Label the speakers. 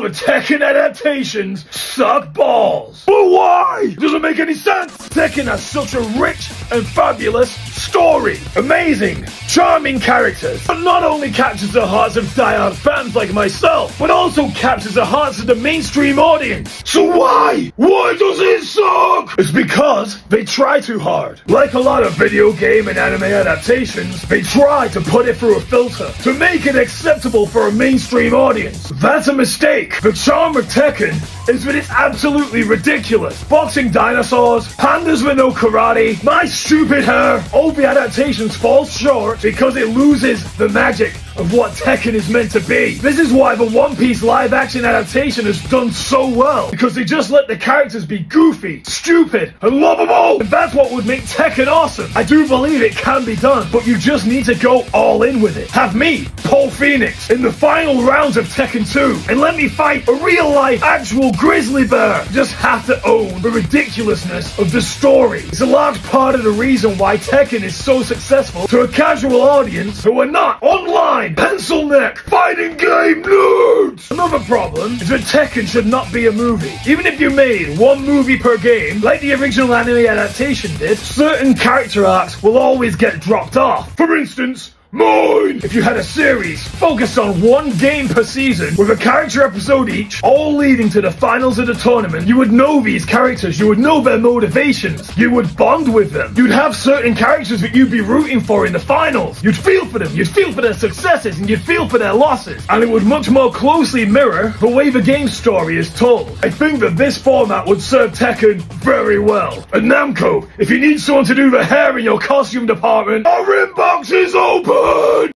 Speaker 1: the Tekken adaptations suck balls. But why? Doesn't make any sense. Tekken has such a rich and fabulous story. Amazing, charming characters. But not only captures the hearts of die-hard fans like myself, but also captures the hearts of the mainstream audience. So why? Why does it suck? It's because they try too hard. Like a lot of video game and anime adaptations, they try to put it through a filter to make it acceptable for a mainstream audience. That's a mistake. The charm of Tekken is that it's absolutely ridiculous. Boxing dinosaurs, pandas with no karate, my stupid hair, all the adaptations fall short because it loses the magic of what Tekken is meant to be. This is why the One Piece live action adaptation has done so well, because they just let the characters be goofy, stupid, and lovable. And that's what would make Tekken awesome. I do believe it can be done, but you just need to go all in with it. Have me, Paul Phoenix, in the final rounds of Tekken 2, and let me fight a real life, actual grizzly bear. Just have to the ridiculousness of the story. It's a large part of the reason why Tekken is so successful to a casual audience who are not online pencil neck, fighting game nerds! Another problem is that Tekken should not be a movie. Even if you made one movie per game, like the original anime adaptation did, certain character arcs will always get dropped off. For instance, Mine! If you had a series focused on one game per season with a character episode each, all leading to the finals of the tournament, you would know these characters, you would know their motivations, you would bond with them. You'd have certain characters that you'd be rooting for in the finals. You'd feel for them, you'd feel for their successes, and you'd feel for their losses. And it would much more closely mirror the way the game story is told. I think that this format would serve Tekken very well. And Namco, if you need someone to do the hair in your costume department, our inbox is open! good